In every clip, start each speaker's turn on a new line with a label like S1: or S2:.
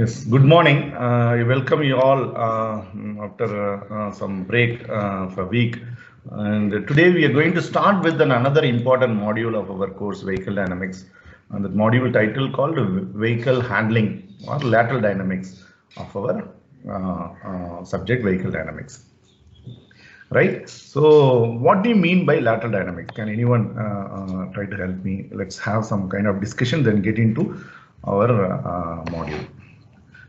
S1: Yes, good morning. Uh, I welcome you all uh, after uh, uh, some break uh, for a week. And today we are going to start with an another important module of our course, Vehicle Dynamics. And the module title called Vehicle Handling or Lateral Dynamics of our uh, subject Vehicle Dynamics. Right. So what do you mean by lateral dynamics? Can anyone try to help me? Let's have some kind of discussion, then get into our module.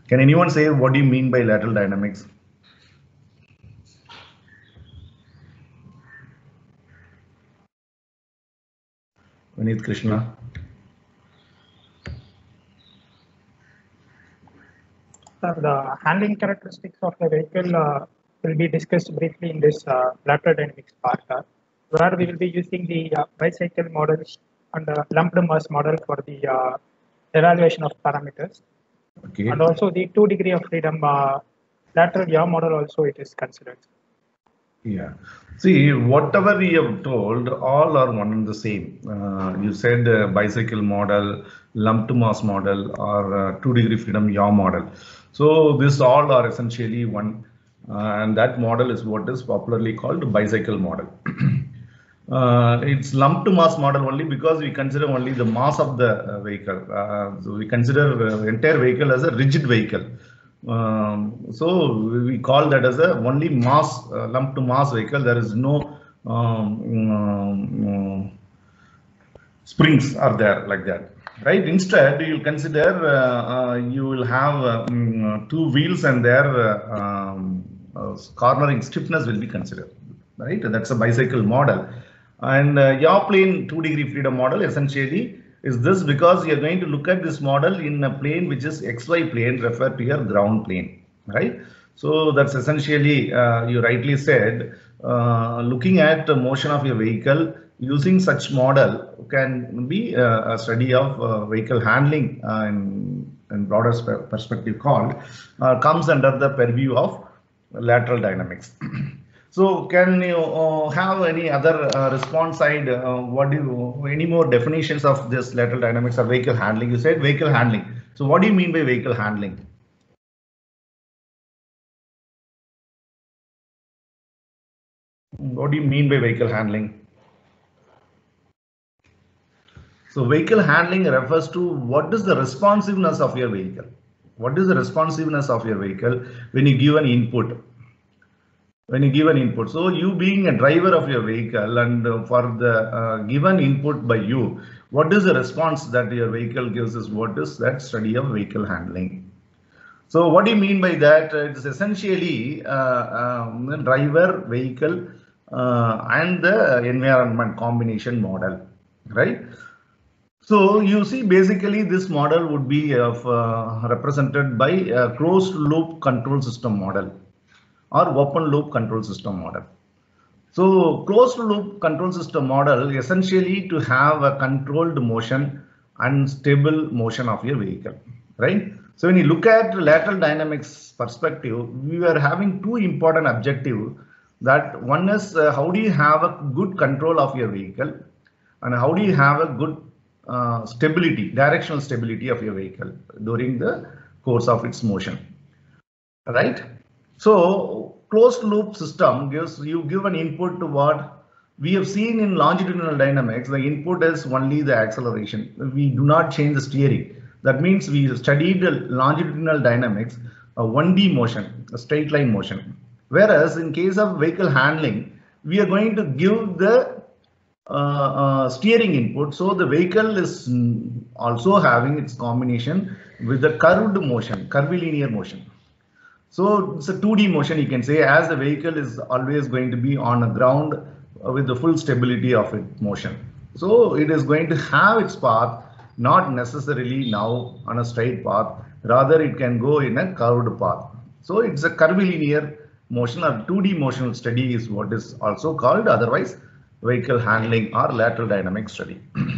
S1: Can anyone say what do you mean by lateral dynamics? Vineet Krishna.
S2: Sir, the handling characteristics of the vehicle uh, will be discussed briefly in this uh, lateral dynamics part, uh, where we will be using the uh, bicycle models and the lumped mass model for the uh, evaluation of parameters,
S1: Okay.
S2: and also the two degree of freedom uh, lateral yaw model also it is considered.
S1: Yeah. See, whatever we have told, all are one and the same. Uh, you said uh, bicycle model, lumped mass model, or uh, two degree freedom yaw model. So this all are essentially one, uh, and that model is what is popularly called bicycle model. Uh, it's lumped mass model only because we consider only the mass of the uh, vehicle. Uh, so we consider uh, entire vehicle as a rigid vehicle. Um, so we call that as a only mass uh, lump to mass vehicle. There is no um, um, springs are there like that, right? Instead, you'll consider uh, you will have mm, two wheels and their um, cornering stiffness will be considered, right? That's a bicycle model. And uh, plane two degree freedom model essentially is this because you're going to look at this model in a plane which is XY plane referred to your ground plane, right? So that's essentially, uh, you rightly said, uh, looking at the motion of your vehicle using such model can be uh, a study of uh, vehicle handling uh, in, in broader spe- perspective called, uh, comes under the purview of lateral dynamics. So can you uh, have any other uh, response side? Uh, what do you, any more definitions of this lateral dynamics or vehicle handling? You said vehicle handling. So what do you mean by vehicle handling? What do you mean by vehicle handling? So vehicle handling refers to what is the responsiveness of your vehicle? What is the responsiveness of your vehicle when you give an input? When you give an input. So you being a driver of your vehicle and uh, for the uh, given input by you, what is the response that your vehicle gives is what is that study of vehicle handling. So what do you mean by that? It's essentially uh, um, driver, vehicle uh, and the environment combination model, right? So you see basically this model would be of, uh, represented by a closed loop control system model or open loop control system model. So closed loop control system model essentially to have a controlled motion and stable motion of your vehicle, right? So when you look at lateral dynamics perspective, we are having two important objectives that one is uh, how do you have a good control of your vehicle and how do you have a good uh, stability, directional stability of your vehicle during the course of its motion, right? So closed loop system gives you give an input to what we have seen in longitudinal dynamics. The input is only the acceleration. We do not change the steering. That means we studied longitudinal dynamics, a 1D motion, a straight line motion. Whereas in case of vehicle handling, we are going to give the uh, uh, steering input. So the vehicle is also having its combination with the curved motion, curvilinear motion. So it's a 2D motion, you can say, as the vehicle is always going to be on the ground with the full stability of its motion. So it is going to have its path, not necessarily now on a straight path, rather it can go in a curved path. So it's a curvilinear motion or 2D motional study is what is also called otherwise vehicle handling or lateral dynamic study.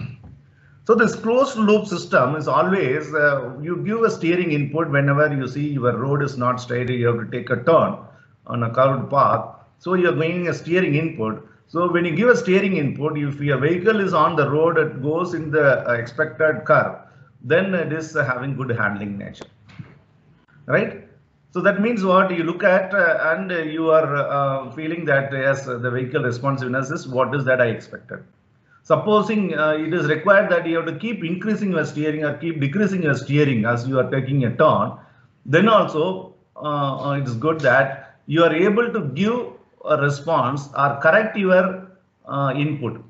S1: So this closed loop system is always, uh, you give a steering input whenever you see your road is not straight, you have to take a turn on a curved path. So you're giving a steering input. So when you give a steering input, if your vehicle is on the road, it goes in the uh, expected curve, then it is having good handling nature. right? So that means what you look at uh, and you are uh, feeling that yes, the vehicle responsiveness is what is that I expected. Supposing uh, it is required that you have to keep increasing your steering or keep decreasing your steering as you are taking a turn, then also uh, it is good that you are able to give a response or correct your uh, input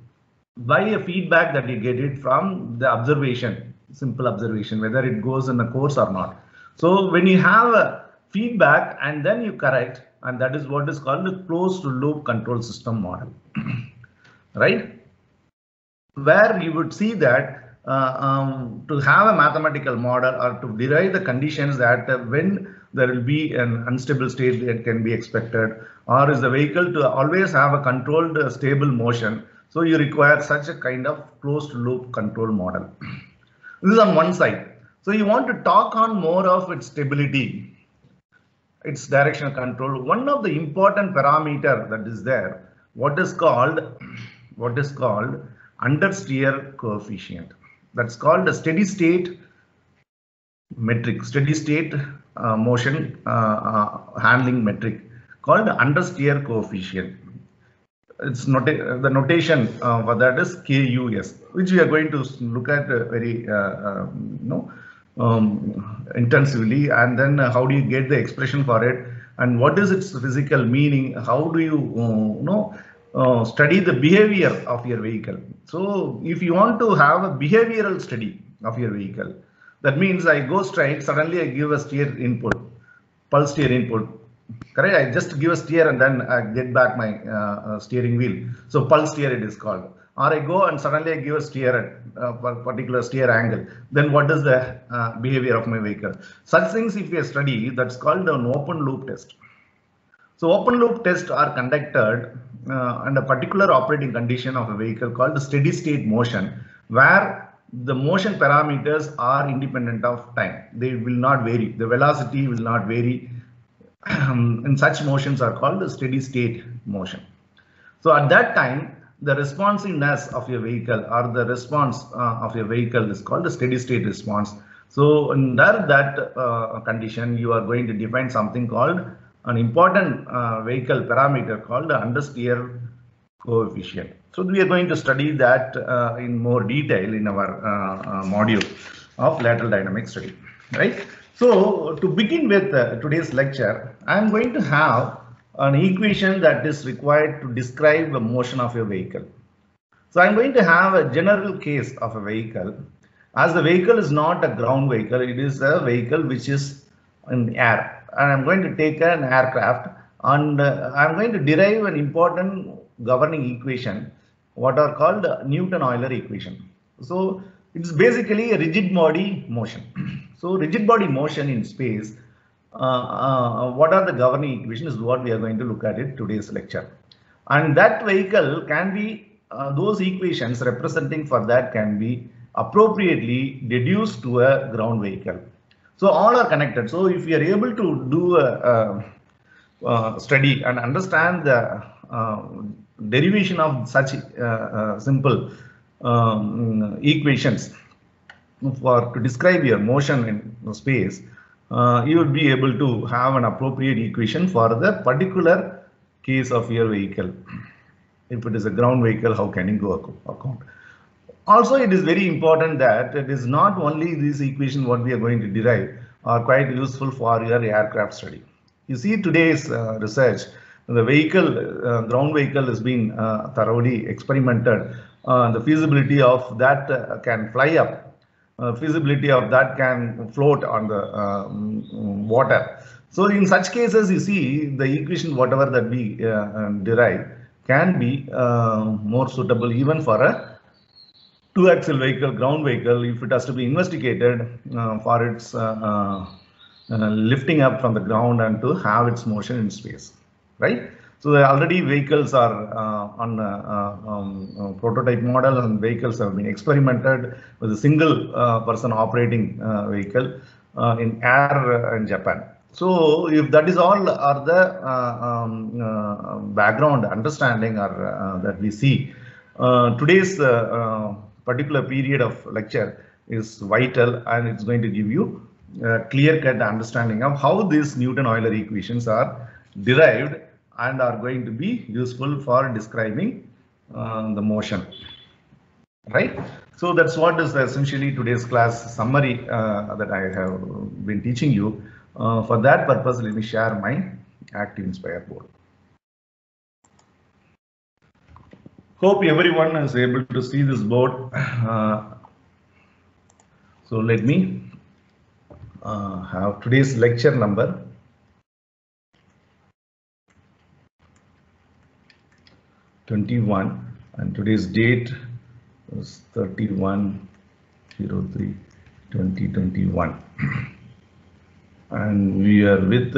S1: by a feedback that you get it from the observation, simple observation, whether it goes in the course or not. So when you have a feedback and then you correct, and that is what is called the closed loop control system model, right? Where you would see that uh, um, to have a mathematical model or to derive the conditions that uh, when there will be an unstable state that can be expected or is the vehicle to always have a controlled uh, stable motion so you require such a kind of closed loop control model. this is on one side. So you want to talk on more of its stability, its directional control. One of the important parameter that is there, what is called, what is called understeer coefficient. That's called a steady state metric, steady state uh, motion uh, uh, handling metric called the understeer coefficient it's not the notation uh, for that is KUS, which we are going to look at uh, very uh, um, you know um, intensively, and then how do you get the expression for it, and what is its physical meaning? How do you you know uh, study the behavior of your vehicle. So if you want to have a behavioral study of your vehicle, that means I go straight, suddenly I give a steer input, pulse steer input, correct? I just give a steer and then I get back my uh, uh, steering wheel. So pulse steer it is called. Or I go and suddenly I give a steer at a particular steer angle. Then what is the uh, behavior of my vehicle? Such things if you study, that's called an open loop test. So open loop tests are conducted uh, under particular operating condition of a vehicle called the steady state motion, where the motion parameters are independent of time. They will not vary. The velocity will not vary. and such motions are called the steady state motion. So at that time, the responsiveness of your vehicle or the response uh, of your vehicle is called the steady state response. So under that uh, condition, you are going to define something called an important uh, vehicle parameter called the understeer coefficient. So we are going to study that uh, in more detail in our uh, uh, module of lateral dynamic study, right? So to begin with uh, today's lecture, I am going to have an equation that is required to describe the motion of a vehicle. So I'm going to have a general case of a vehicle. As the vehicle is not a ground vehicle, it is a vehicle which is in air. And I'm going to take an aircraft and uh, I'm going to derive an important governing equation, what are called Newton-Euler equation. So it's basically a rigid body motion. so rigid body motion in space, uh, uh, what are the governing equations is what we are going to look at in today's lecture. And that vehicle can be, uh, those equations representing for that can be appropriately deduced to a ground vehicle. So all are connected. So if you are able to do a, a, a study and understand the uh, derivation of such uh, uh, simple um, equations for to describe your motion in space, uh, you will be able to have an appropriate equation for the particular case of your vehicle. If it is a ground vehicle, how can you go account? Also, it is very important that it is not only these equations what we are going to derive are quite useful for your aircraft study. You see today's uh, research, the vehicle, uh, ground vehicle has been uh, thoroughly experimented. Uh, the feasibility of that uh, can fly up. Uh, feasibility of that can float on the um, water. So in such cases, you see the equation, whatever that we derive, can be more suitable even for a two axle vehicle, ground vehicle, if it has to be investigated uh, for its uh, uh, lifting up from the ground and to have its motion in space, right? So already vehicles are on um, prototype model and vehicles have been experimented with a single person operating vehicle in air in Japan. So if that is all are the uh, um, uh, background understanding or uh, that we see, today's particular period of lecture is vital and it's going to give you clear-cut understanding of how these Newton-Euler equations are derived and are going to be useful for describing uh, the motion. Right? So that's what is essentially today's class summary uh, that I have been teaching you. Uh, for that purpose, let me share my ActivInspire board. Hope everyone is able to see this board. Uh, so let me uh, have today's lecture number. Twenty-one and today's date is 31 03 2021 and we are with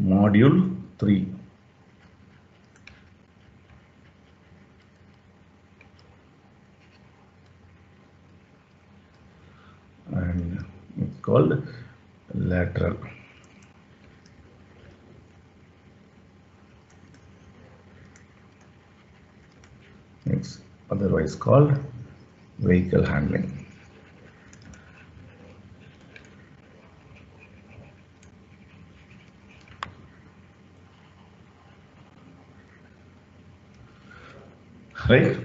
S1: module 3 called lateral. It's otherwise called vehicle handling. Right.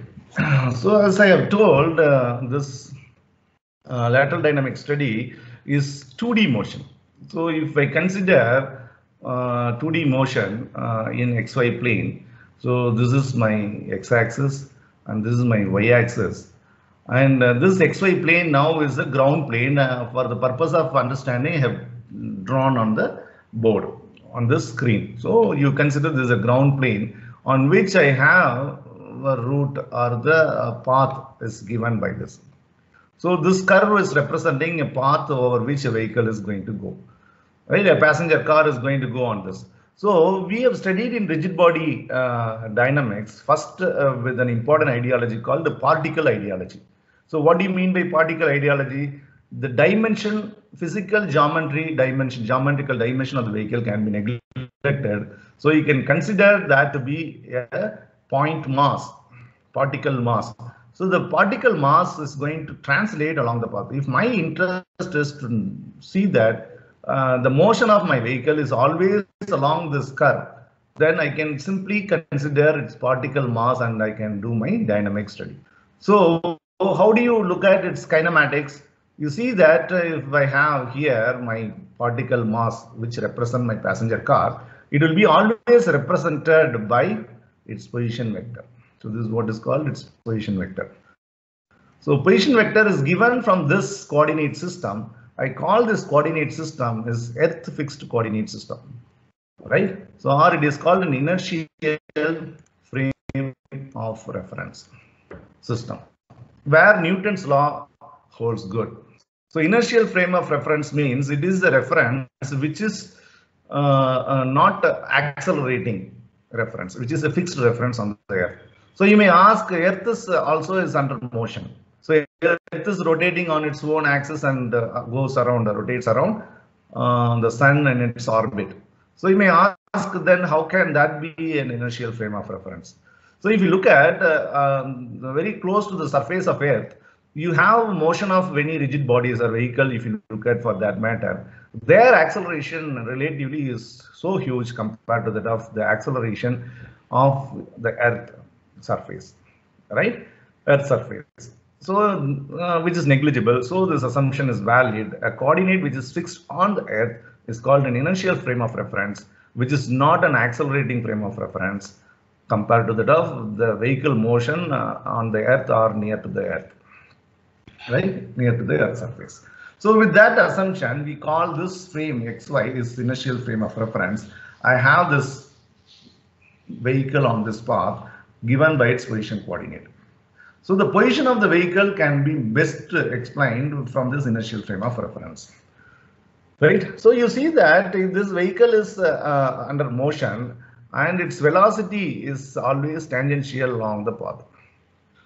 S1: So as I have told, uh, this uh, lateral dynamic study is 2D motion. So if I consider uh, 2D motion uh, in XY plane, so this is my x-axis and this is my y-axis. And uh, this XY plane now is a ground plane uh, for the purpose of understanding I have drawn on the board on this screen. So you consider this a ground plane on which I have a route or the uh, path is given by this. So this curve is representing a path over which a vehicle is going to go. Right, a passenger car is going to go on this. So we have studied in rigid body uh, dynamics first uh, with an important ideology called the particle ideology. So what do you mean by particle ideology? The dimension, physical geometry dimension, geometrical dimension of the vehicle can be neglected. So you can consider that to be a point mass, particle mass. So the particle mass is going to translate along the path. If my interest is to see that uh, the motion of my vehicle is always along this curve, then I can simply consider its particle mass and I can do my dynamic study. So how do you look at its kinematics? You see that if I have here my particle mass, which represent my passenger car, it will be always represented by its position vector. So this is what is called its position vector. So position vector is given from this coordinate system. I call this coordinate system is earth fixed coordinate system, right? So or it is called an inertial frame of reference system where Newton's law holds good. So inertial frame of reference means it is a reference which is uh, uh, not accelerating reference, which is a fixed reference on the earth. So you may ask, Earth is also is under motion. So Earth is rotating on its own axis and uh, goes around, uh, rotates around uh, the sun and its orbit. So you may ask then how can that be an inertial frame of reference? So if you look at um, very close to the surface of Earth, you have motion of many rigid bodies or vehicle if you look at for that matter. Their acceleration relatively is so huge compared to that of the acceleration of the Earth surface, right? Earth surface. So, uh, which is negligible. So this assumption is valid. A coordinate which is fixed on the Earth is called an inertial frame of reference, which is not an accelerating frame of reference compared to that of the vehicle motion uh, on the Earth or near to the Earth, right? Near to the Earth surface. So with that assumption, we call this frame XY is inertial frame of reference. I have this vehicle on this path given by its position coordinate. So the position of the vehicle can be best explained from this inertial frame of reference. Right. So you see that if this vehicle is uh, uh, under motion and its velocity is always tangential along the path.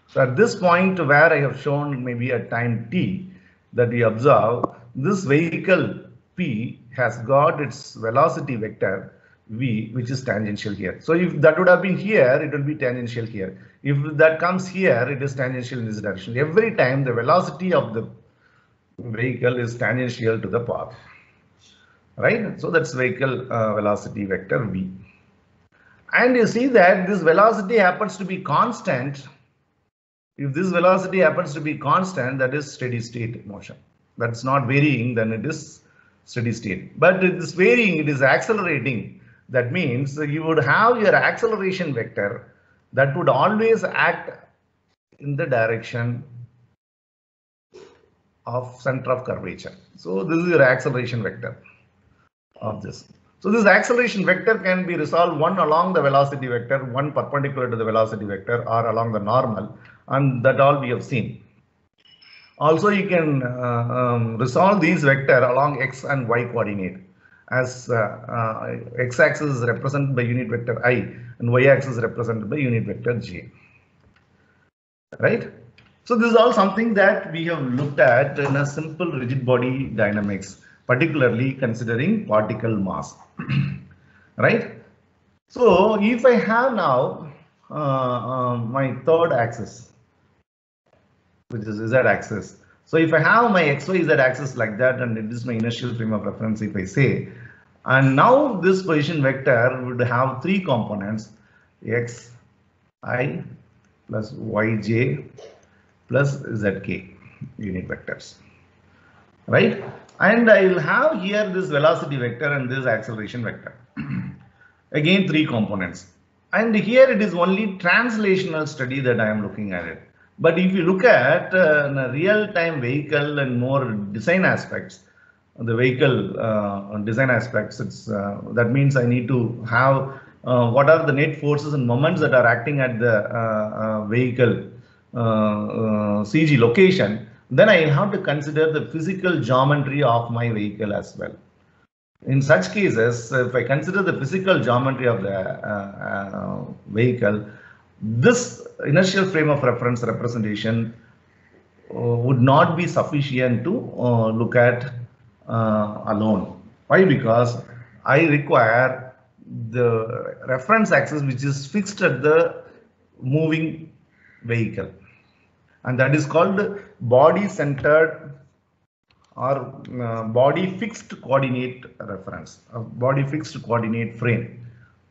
S1: So at this point where I have shown maybe at time t that we observe, this vehicle P has got its velocity vector v which is tangential here. So if that would have been here, it will be tangential here. If that comes here, it is tangential in this direction. Every time the velocity of the vehicle is tangential to the path, right? So that's vehicle uh, velocity vector v. And you see that this velocity happens to be constant. If this velocity happens to be constant, that is steady state motion. That's not varying, then it is steady state. But it is varying, it is accelerating. That means you would have your acceleration vector that would always act in the direction of center of curvature. So this is your acceleration vector of this. So this acceleration vector can be resolved one along the velocity vector, one perpendicular to the velocity vector or along the normal and that all we have seen. Also you can uh, um, resolve these vector along x and y coordinate as uh, uh, x-axis is represented by unit vector i and y-axis is represented by unit vector j. Right? So this is all something that we have looked at in a simple rigid body dynamics, particularly considering particle mass, right? So if I have now uh, uh, my third axis, which is z axis. So if I have my xy z axis like that, and it is my inertial frame of reference, if I say, and now this position vector would have three components, x, i plus yj plus zk unit vectors, right? And I will have here this velocity vector and this acceleration vector. Again, three components. And here it is only translational study that I am looking at it. But if you look at uh, real-time vehicle and more design aspects, the vehicle uh, design aspects, it's uh, that means I need to have uh, what are the net forces and moments that are acting at the uh, uh, vehicle CG location, then I have to consider the physical geometry of my vehicle as well. In such cases, if I consider the physical geometry of the vehicle, this inertial frame of reference representation uh, would not be sufficient to uh, look at uh, alone. Why? Because I require the reference axis which is fixed at the moving vehicle and that is called body centered or uh, body fixed coordinate reference, body fixed coordinate frame.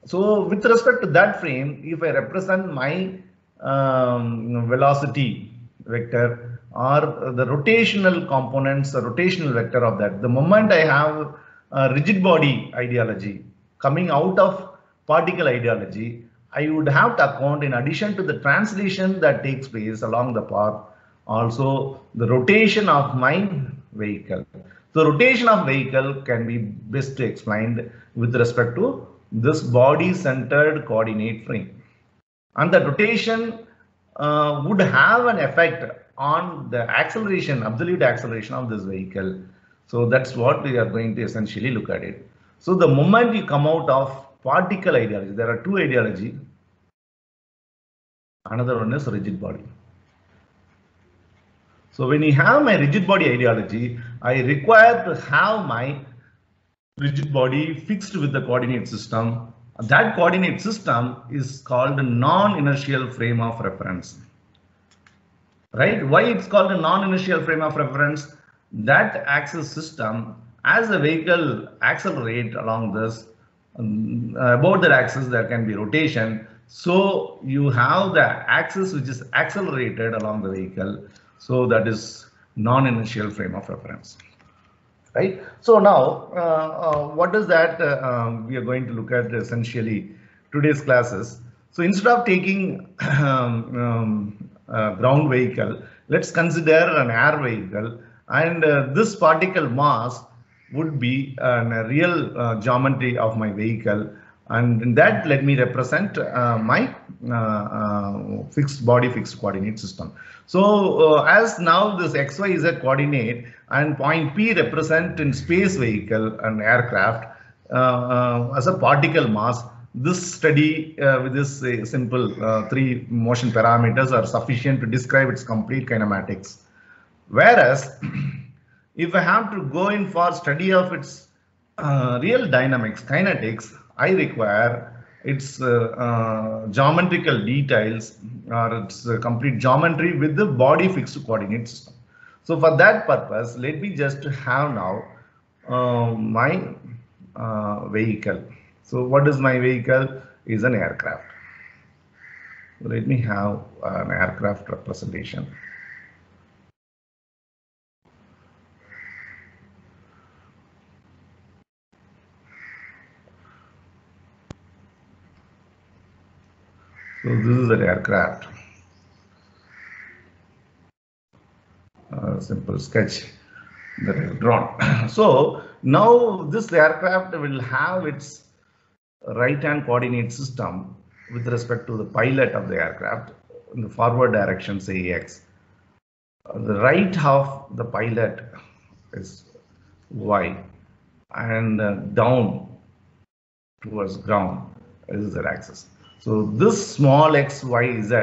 S1: So with respect to that frame, if I represent my um, velocity vector or the rotational components, the rotational vector of that, the moment I have a rigid body ideology coming out of particle ideology, I would have to account in addition to the translation that takes place along the path, also the rotation of my vehicle. The rotation of vehicle can be best explained with respect to this body centered coordinate frame. And the rotation uh, would have an effect on the acceleration, absolute acceleration of this vehicle. So that's what we are going to essentially look at it. So the moment you come out of particle ideology, there are two ideology. Another one is rigid body. So when you have my rigid body ideology, I require to have my rigid body fixed with the coordinate system. That coordinate system is called a non-inertial frame of reference. Right? Why it's called a non-inertial frame of reference? That axis system, as the vehicle accelerate along this, um, about that axis there can be rotation. So you have the axis which is accelerated along the vehicle. So that is non-inertial frame of reference right? So now, uh, uh, what is that uh, um, we are going to look at essentially today's classes. So instead of taking um, um, ground vehicle, let's consider an air vehicle and uh, this particle mass would be a real uh, geometry of my vehicle and that let me represent uh, my fixed body fixed coordinate system. So as now this xy is a coordinate and point P represent in space vehicle and aircraft uh, uh, as a particle mass. This study uh, with this uh, simple uh, three motion parameters are sufficient to describe its complete kinematics. Whereas if I have to go in for study of its uh, real dynamics, kinetics, I require its geometrical details or its complete geometry with the body fixed coordinate system. So for that purpose, let me just have now uh, my uh, vehicle. So what is my vehicle? Is an aircraft. Let me have an aircraft representation. So this is an aircraft. Uh, simple sketch that I've drawn. So now this aircraft will have its right hand coordinate system with respect to the pilot of the aircraft in the forward direction say x. The right half the pilot is y and uh, down towards ground is the axis. So this small x, y, z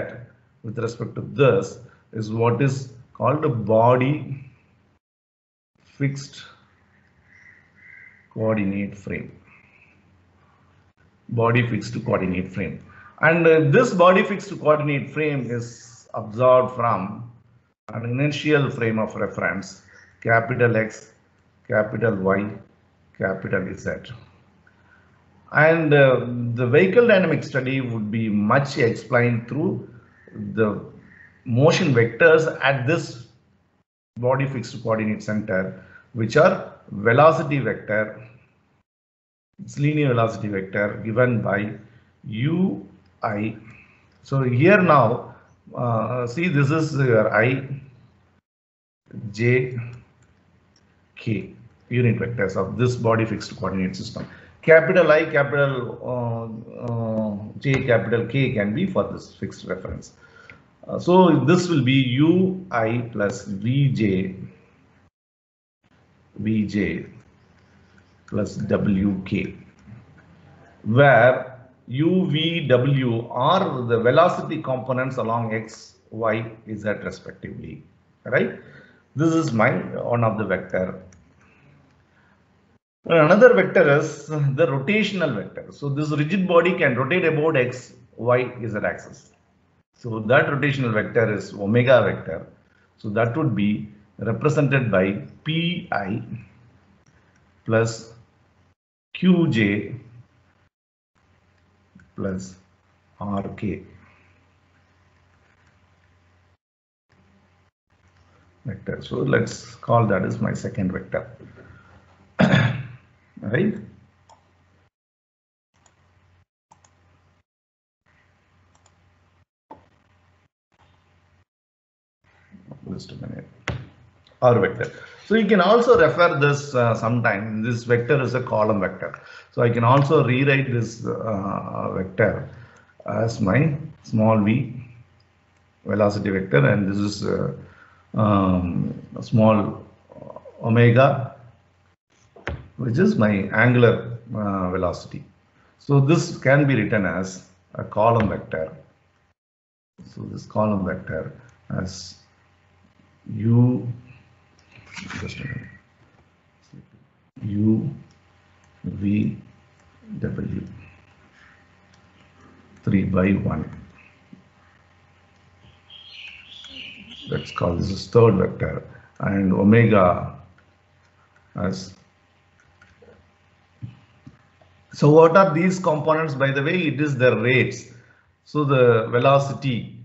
S1: with respect to this is what is called a body fixed coordinate frame. Body fixed coordinate frame. And uh, this body fixed coordinate frame is absorbed from an inertial frame of reference, capital X, capital Y, capital Z. And uh, the vehicle dynamic study would be much explained through the motion vectors at this body fixed coordinate center, which are velocity vector, it's linear velocity vector given by ui. So here now, uh, see this is your i, j, k unit vectors of this body fixed coordinate system capital I, capital uh, uh, J, capital K can be for this fixed reference. Uh, so this will be UI plus VJ, VJ plus WK, where UVW are the velocity components along X, Y, Z respectively, right? This is my one of the vector Another vector is the rotational vector. So this rigid body can rotate about x, y, z axis. So that rotational vector is omega vector. So that would be represented by pi plus qj plus rk. Vector. So let's call that as my second vector right? Just a minute. R vector. So you can also refer this uh, sometime. This vector is a column vector. So I can also rewrite this uh, vector as my small v velocity vector and this is uh, um, small omega which is my angular uh, velocity. So this can be written as a column vector. So this column vector as u u v w 3 by 1 let's call this is third vector and omega as so what are these components? By the way, it is the rates. So the velocity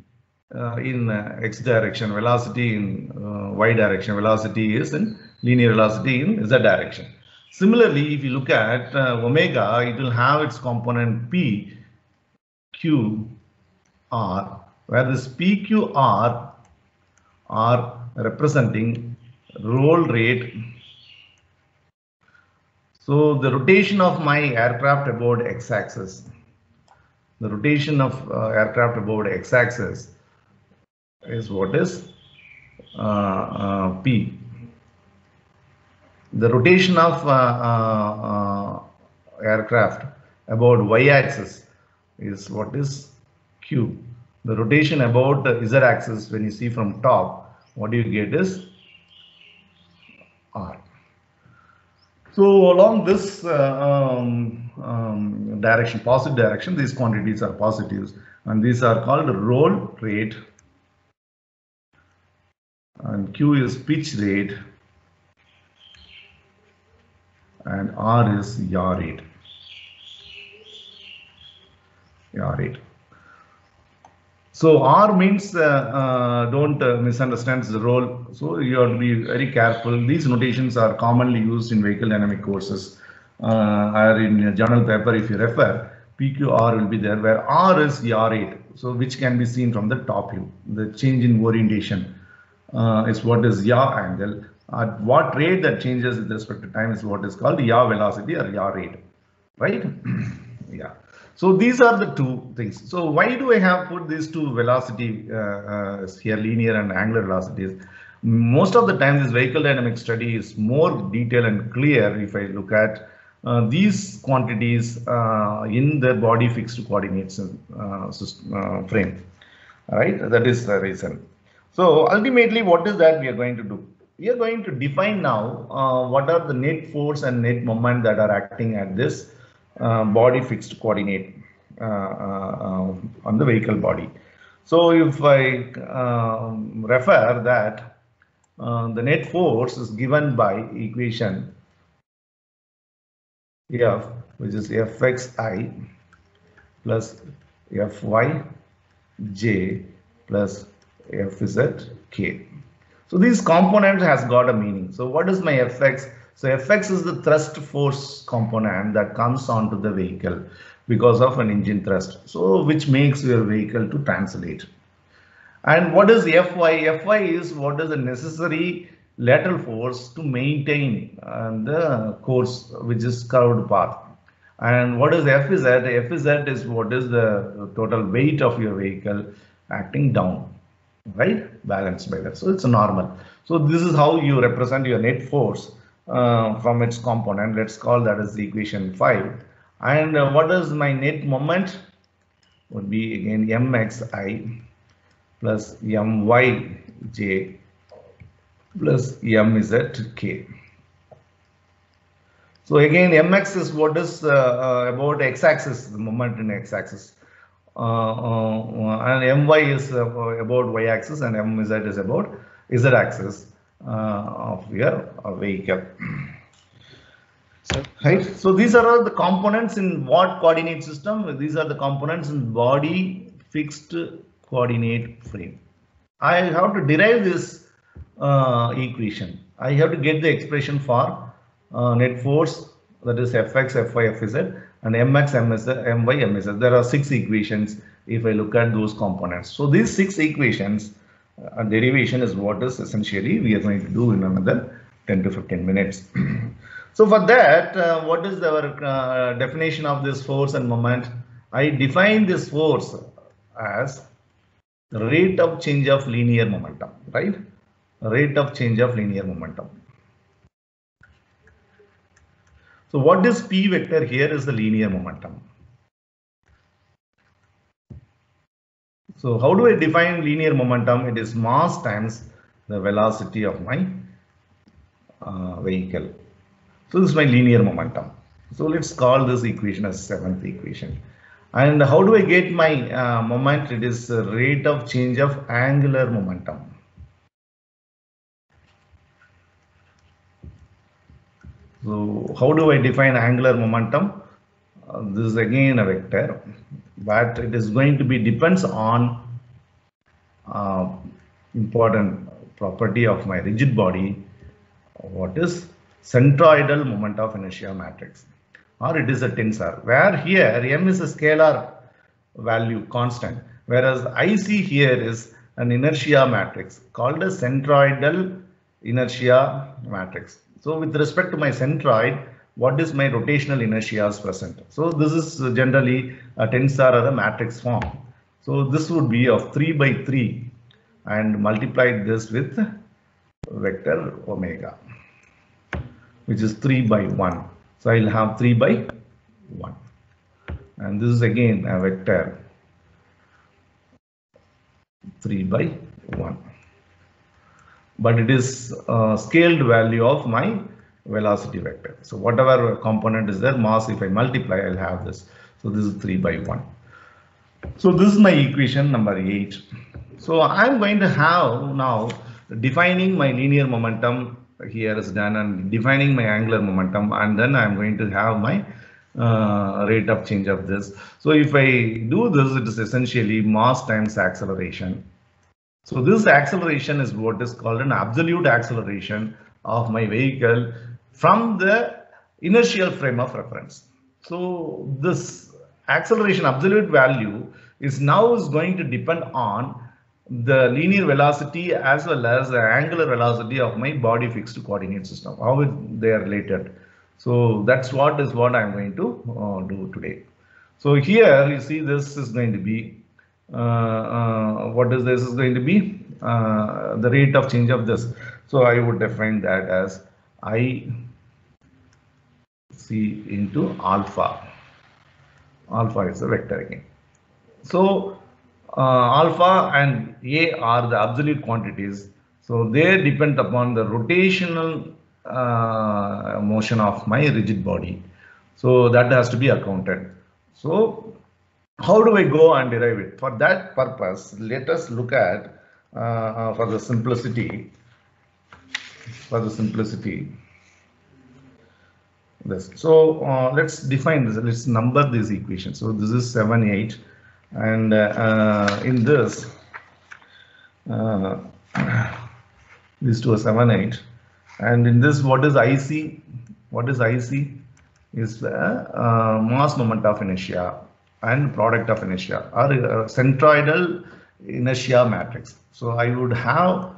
S1: uh, in uh, x direction, velocity in uh, y direction, velocity is in linear velocity in z direction. Similarly, if you look at uh, omega, it will have its component p, q, r, where this p, q, r are representing roll rate so the rotation of my aircraft about x-axis, the rotation of uh, aircraft about x-axis is what is uh, uh, P. The rotation of uh, uh, aircraft about y-axis is what is Q. The rotation about the z-axis when you see from top, what do you get is So along this uh, um, um, direction, positive direction, these quantities are positives and these are called roll rate and Q is pitch rate and R is yaw rate. Yaw rate. So R means uh, uh, don't uh, misunderstand the roll. So you have to be very careful. These notations are commonly used in vehicle dynamic courses uh, or in a journal paper if you refer. PQR will be there where R is yaw rate. So which can be seen from the top view. The change in orientation uh, is what is yaw angle. At what rate that changes with respect to time is what is called yaw velocity or yaw rate, right? yeah. So these are the two things. So why do I have put these two velocity uh, uh, here, linear and angular velocities? Most of the time, this vehicle dynamic study is more detailed and clear if I look at uh, these quantities uh, in the body fixed coordinates uh, system, uh, frame. All right, that is the reason. So ultimately, what is that we are going to do? We are going to define now what are the net force and net moment that are acting at this body fixed coordinate uh, uh, on the vehicle body. So if I um, refer that uh, the net force is given by equation F, which is Fxi plus Fyj plus Fzk. So these components has got a meaning. So what is my Fx? So Fx is the thrust force component that comes onto the vehicle because of an engine thrust. So which makes your vehicle to translate. And what is Fy? Fy is what is the necessary lateral force to maintain uh, the course which is curved path. And what is Fz? Fz is what is the total weight of your vehicle acting down, right? Balanced by that. So it's normal. So this is how you represent your net force uh, from its component. Let's call that as equation 5. And uh, what is my net moment? Would be again mxi plus myj plus mzk. So again, mx is what is uh, uh, about x-axis, the moment in x-axis. Uh, and my is about y-axis and mz is about z-axis of your vehicle. So, right. So these are all the components in what coordinate system? These are the components in body fixed coordinate frame. I have to derive this uh, equation. I have to get the expression for uh, net force that is Fx, Fy, Fz and Mx, Ms, My, Ms. There are six equations if I look at those components. So these six equations uh, derivation is what is essentially we are going to do in another 10 to 15 minutes. so for that, uh, what is our uh, definition of this force and moment? I define this force as rate of change of linear momentum, right? Rate of change of linear momentum. So what is P vector here is the linear momentum. So how do I define linear momentum? It is mass times the velocity of my uh, vehicle. So this is my linear momentum. So let's call this equation as seventh equation. And how do I get my uh, moment? It is rate of change of angular momentum. So how do I define angular momentum? Uh, this is again a vector, but it is going to be depends on uh, important property of my rigid body. What is centroidal moment of inertia matrix? or it is a tensor where here m is a scalar value constant whereas IC here is an inertia matrix called a centroidal inertia matrix. So with respect to my centroid, what is my rotational inertia is present. So this is generally a tensor or a matrix form. So this would be of 3 by 3 and multiplied this with vector omega, which is 3 by 1. So I'll have 3 by 1. And this is again a vector 3 by 1. But it is a scaled value of my velocity vector. So whatever component is there, mass, if I multiply, I'll have this. So this is 3 by 1. So this is my equation number 8. So I'm going to have now defining my linear momentum here is done and defining my angular momentum and then I'm going to have my uh, rate of change of this. So if I do this, it is essentially mass times acceleration. So this acceleration is what is called an absolute acceleration of my vehicle from the inertial frame of reference. So this acceleration absolute value is now is going to depend on the linear velocity as well as the angular velocity of my body fixed coordinate system, how they are related. So that's what is what I'm going to uh, do today. So here you see this is going to be uh, uh, what is this is going to be uh, the rate of change of this. So I would define that as I C into alpha. Alpha is a vector again. So uh, alpha and A are the absolute quantities. So they depend upon the rotational uh, motion of my rigid body. So that has to be accounted. So how do I go and derive it? For that purpose, let us look at uh, for the simplicity, for the simplicity, this. So uh, let's define this. Let's number this equation. So this is 7, 8. And uh, in this, uh, these two are 7, 8. And in this, what is IC? What is IC? Is the uh, mass moment of inertia and product of inertia or uh, centroidal inertia matrix. So I would have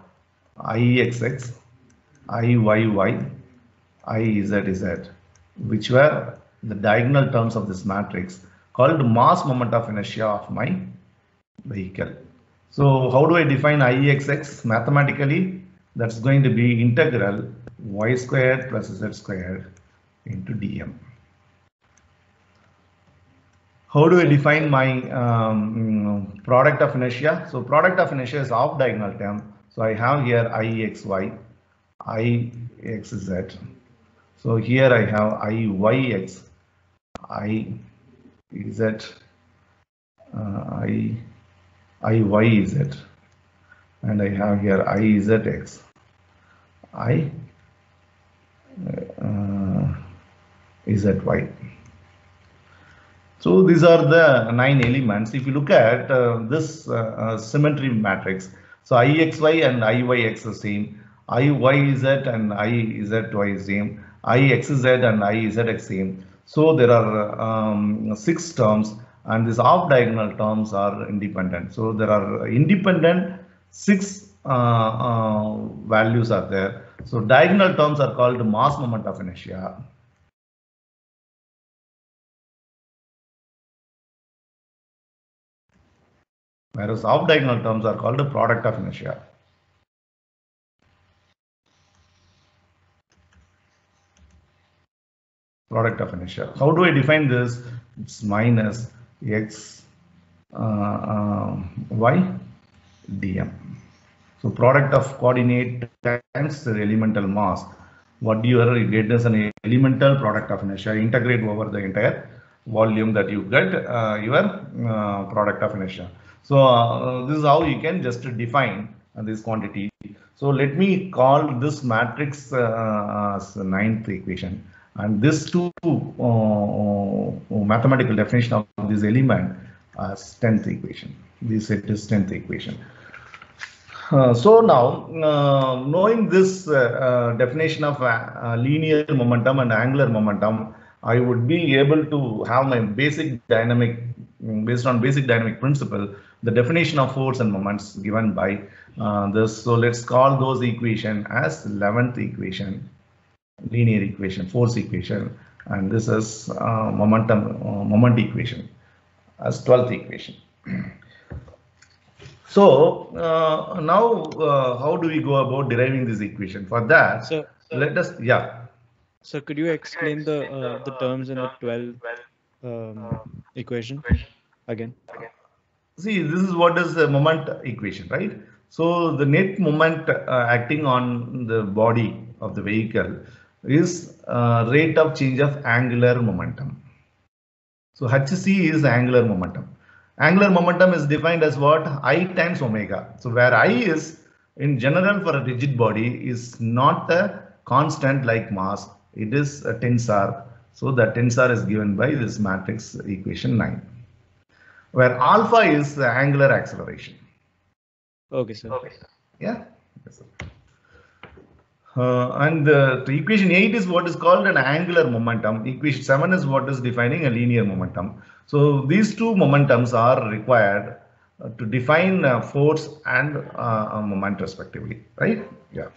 S1: IXX, IYY, IZZ, which were the diagonal terms of this matrix called mass moment of inertia of my vehicle. So how do I define IXX mathematically? That's going to be integral y squared plus z squared into dm. How do I define my um, product of inertia? So product of inertia is off diagonal term. So I have here IXY, IXZ. So here I have IYX, uh, and I have here I uh, ZY. So these are the nine elements. If you look at uh, this uh, uh, symmetry matrix, so IXY and IYX are same, IYZ and IZY is same, IXZ and IZX same. So there are um, six terms and these off diagonal terms are independent. So there are independent six uh, uh, values are there. So diagonal terms are called mass moment of inertia. Whereas off diagonal terms are called a product of inertia. Product of inertia. How do I define this? It's minus x uh, uh, y dm. So product of coordinate times the elemental mass. What do you get as an elemental product of inertia. Integrate over the entire volume that you get uh, your uh, product of inertia. So uh, this is how you can just define this quantity. So let me call this matrix as ninth equation. And this two uh, uh, uh, mathematical definition of this element as 10th equation. This is 10th equation. Uh, so now, uh, knowing this uh, definition of linear momentum and angular momentum, I would be able to have my basic dynamic, mm, based on basic dynamic principle, the definition of force and moments given by this. So let's call those equation as 11th equation, linear equation, force equation, and this is momentum, moment equation as 12th equation. So uh, now, uh, how do we go about deriving this equation? For that,
S3: so,
S1: let us, yeah.
S3: So could you explain the uh, the terms in the 12 um, equation again?
S1: See, this is what is the moment equation, right? So the net moment acting on the body of the vehicle is uh, rate of change of angular momentum. So HC is angular momentum. Angular momentum is defined as what? I times omega. So where I is in general for a rigid body is not a constant like mass. It is a tensor. So the tensor is given by this matrix equation 9, where alpha is the angular acceleration.
S3: Okay, sir. Okay.
S1: Yeah. Yes, sir. Uh, and the, the equation 8 is what is called an angular momentum. Equation 7 is what is defining a linear momentum. So these two momentums are required uh, to define force and uh, moment respectively, right? Yeah.